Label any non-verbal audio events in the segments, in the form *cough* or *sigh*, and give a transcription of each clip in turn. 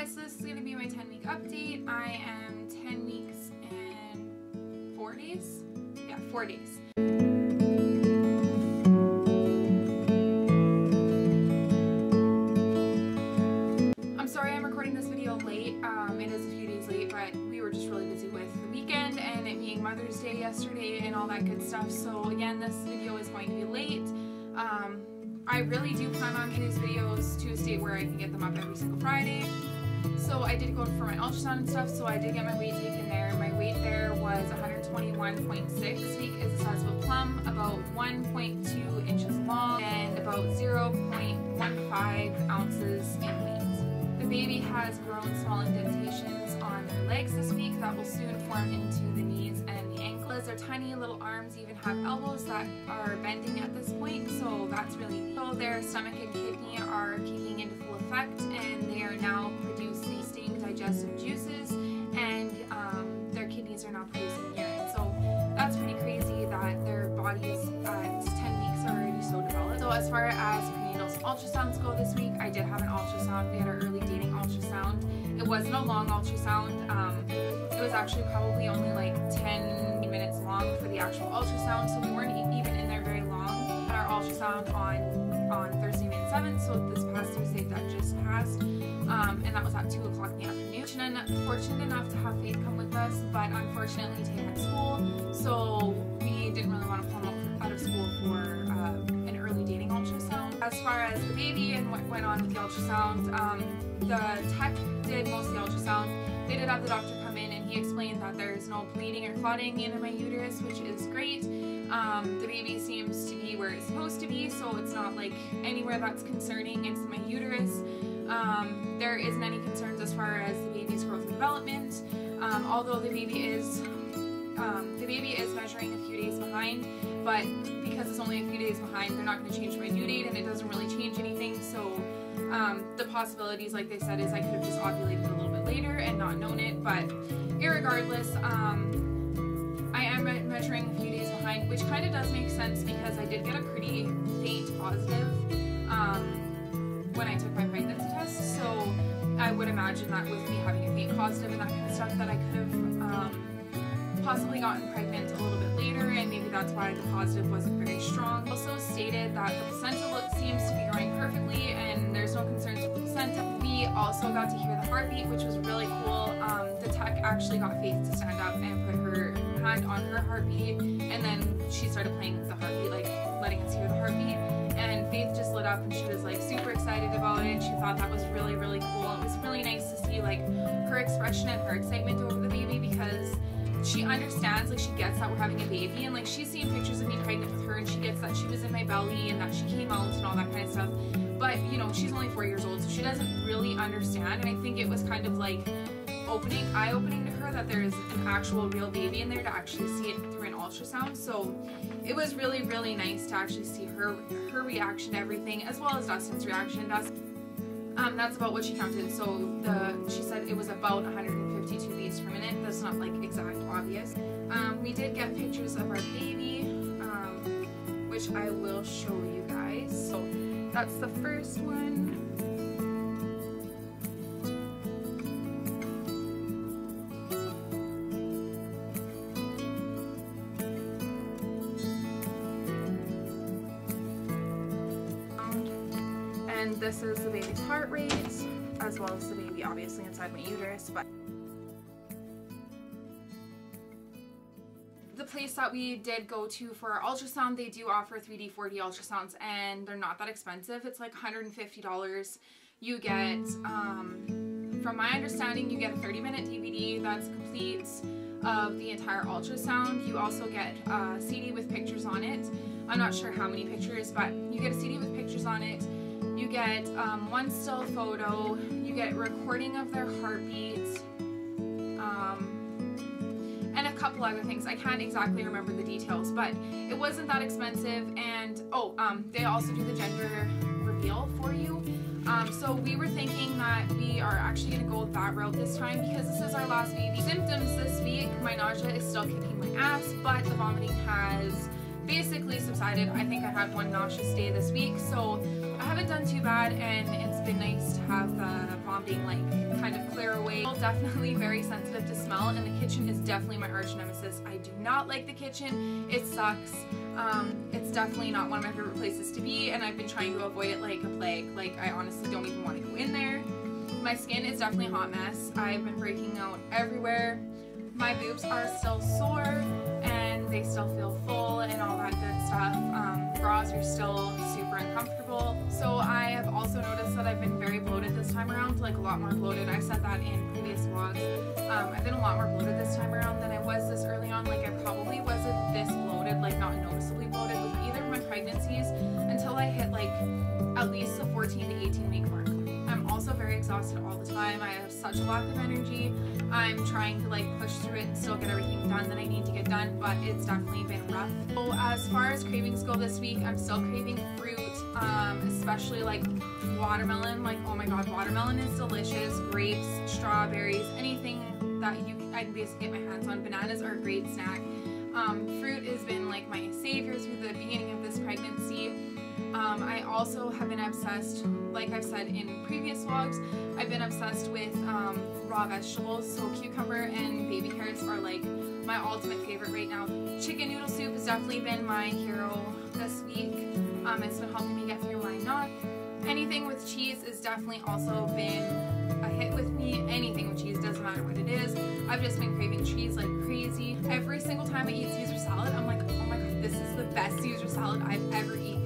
guys, so this is going to be my 10 week update. I am 10 weeks and 4 days? Yeah, 4 days. I'm sorry I'm recording this video late. Um, it is a few days late, but we were just really busy with the weekend and it being Mother's Day yesterday and all that good stuff. So again, this video is going to be late. Um, I really do plan on these videos to a state where I can get them up every single Friday. So I did go for my ultrasound and stuff, so I did get my weight taken there. My weight there was 121.6. This week is the size of a plum, about 1.2 inches long, and about 0.15 ounces in weight. The baby has grown small indentations on legs this week that will soon form into the knees and the ankles. Their tiny little arms even have elbows that are bending at this point, so that's really neat. So their stomach and kidney are kicking into full effect, and they are now producing digestive juices and um, their kidneys are now producing urine. So that's pretty crazy that their bodies at 10 weeks are already so developed. So as far as ultrasounds go this week, I did have an ultrasound. We had our early dating ultrasound. It wasn't a long ultrasound. Um, it was actually probably only like 10 minutes long for the actual ultrasound, so we weren't even in there very long. Had our ultrasound on on Thursday, May 7th, so this past Thursday that just passed um, and that was at 2 o'clock in the afternoon. Fortunate enough to have Faith come with us, but unfortunately Tay had school, so As far as the baby and what went on with the ultrasound, um, the tech did most of the ultrasound. They did have the doctor come in and he explained that there's no bleeding or clotting in my uterus, which is great. Um, the baby seems to be where it's supposed to be, so it's not like anywhere that's concerning. It's my uterus. Um, there isn't any concerns as far as the baby's growth and development. Um, although the baby is um, the baby is measuring a few days behind, but because it's only a few days behind, they're not going to change my due date, and it doesn't really change anything. So um, the possibilities, like they said, is I could have just ovulated a little bit later and not known it. But irregardless, um, I am measuring a few days behind, which kind of does make sense because I did get a pretty faint positive um, when I took my pregnancy test. So I would imagine that with me having a faint positive and that kind of stuff, that I could have um, possibly gotten pregnant a little bit later, and maybe that's why the positive wasn't very strong. Also stated that the placenta look seems to be growing perfectly, and there's no concerns with the placenta. We also got to hear the heartbeat, which was really cool. Um, the tech actually got Faith to stand up and put her hand on her heartbeat, and then she started playing the heartbeat, like letting us hear the heartbeat. And Faith just lit up, and she was like super excited about it. She thought that was really, really cool. It was really nice to see like her expression and her excitement over the baby because she understands, like she gets that we're having a baby and like she's seen pictures of me pregnant with her and she gets that she was in my belly and that she came out and all that kind of stuff. But you know, she's only four years old, so she doesn't really understand. And I think it was kind of like opening, eye-opening to her that there's an actual real baby in there to actually see it through an ultrasound. So it was really, really nice to actually see her her reaction to everything, as well as Dustin's reaction. Dustin um, that's about what she counted. So the she said it was about 152 beats per minute. That's not like exact obvious. Um, we did get pictures of our baby, um, which I will show you guys. So that's the first one. This is the baby's heart rate, as well as the baby obviously inside my uterus. But the place that we did go to for our ultrasound, they do offer 3D, 4D ultrasounds, and they're not that expensive. It's like $150. You get, um, from my understanding, you get a 30 minute DVD that's complete of the entire ultrasound. You also get a CD with pictures on it. I'm not sure how many pictures, but you get a CD with pictures on it you get um, one still photo, you get recording of their heartbeat, um, and a couple other things. I can't exactly remember the details, but it wasn't that expensive. And oh, um, they also do the gender reveal for you. Um, so we were thinking that we are actually going to go that route this time because this is our last baby. Symptoms this week, my nausea is still kicking my ass, but the vomiting has basically subsided. I think I had one nauseous day this week, so I haven't done too bad and it's been nice to have the vomiting like kind of still *laughs* definitely very sensitive to smell and the kitchen is definitely my arch nemesis. I do not like the kitchen. It sucks. Um, it's definitely not one of my favorite places to be and I've been trying to avoid it like a plague. Like I honestly don't even want to go in there. My skin is definitely a hot mess. I've been breaking out everywhere. My boobs are still sore and they still feel full and all like a lot more bloated. I said that in previous vlogs. Um, I've been a lot more bloated this time around than I was this early on. Like I probably wasn't this bloated, like not noticeably bloated with either of my pregnancies until I hit like at least the 14 to 18 week mark. I'm also very exhausted all the time. I have such a lack of energy. I'm trying to like push through it and still get everything done that I need to get done, but it's definitely been rough. So as far as cravings go this week, I'm still craving fruit, um, especially like watermelon. Like, oh my god, watermelon is delicious. Grapes, strawberries, anything that you I can basically get my hands on. Bananas are a great snack. Um, fruit has been like my savior through the beginning of this pregnancy. Um, I also have been obsessed, like I've said in previous vlogs, I've been obsessed with um, raw vegetables. So cucumber and baby carrots are like my ultimate favorite right now. Chicken noodle soup has definitely been my hero this week. Um, it's been helping me get through my knot. Anything with cheese has definitely also been a hit with me. Anything with cheese, doesn't matter what it is. I've just been craving cheese like crazy. Every single time I eat Caesar salad, I'm like, oh my god, this is the best Caesar salad I've ever eaten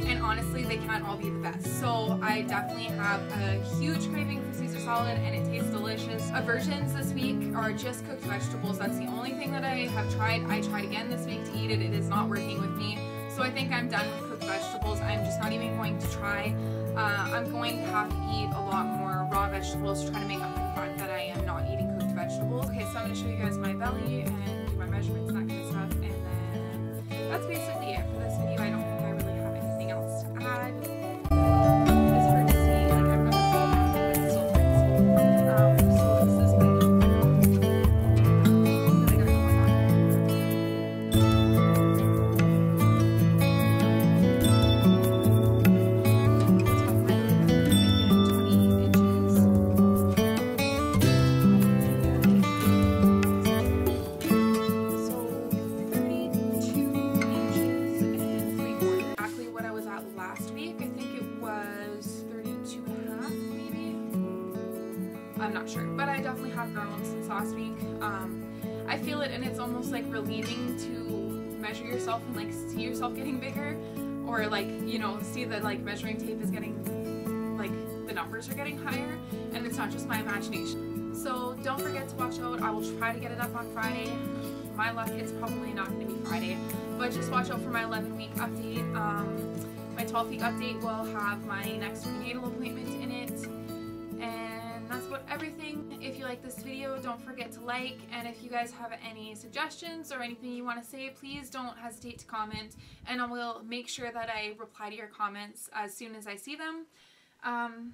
and honestly they can't all be the best. So I definitely have a huge craving for Caesar salad and it tastes delicious. Aversions this week are just cooked vegetables. That's the only thing that I have tried. I tried again this week to eat it. It is not working with me. So I think I'm done with cooked vegetables. I'm just not even going to try. Uh, I'm going to have to eat a lot more raw vegetables to try to make up for the fact that I am not eating cooked vegetables. Okay, so I'm going to show you guys my belly and do my measurements and that kind of stuff. And then that's basically it for this video. I don't have grown since last week. Um, I feel it and it's almost like relieving to measure yourself and like see yourself getting bigger or like, you know, see that like measuring tape is getting, like the numbers are getting higher and it's not just my imagination. So don't forget to watch out. I will try to get it up on Friday. My luck, it's probably not going to be Friday, but just watch out for my 11 week update. Um, my 12 week update will have my next prenatal appointment in it everything. If you like this video, don't forget to like, and if you guys have any suggestions or anything you want to say, please don't hesitate to comment, and I will make sure that I reply to your comments as soon as I see them. Um,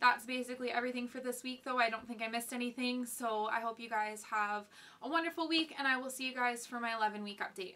that's basically everything for this week, though. I don't think I missed anything, so I hope you guys have a wonderful week, and I will see you guys for my 11-week update.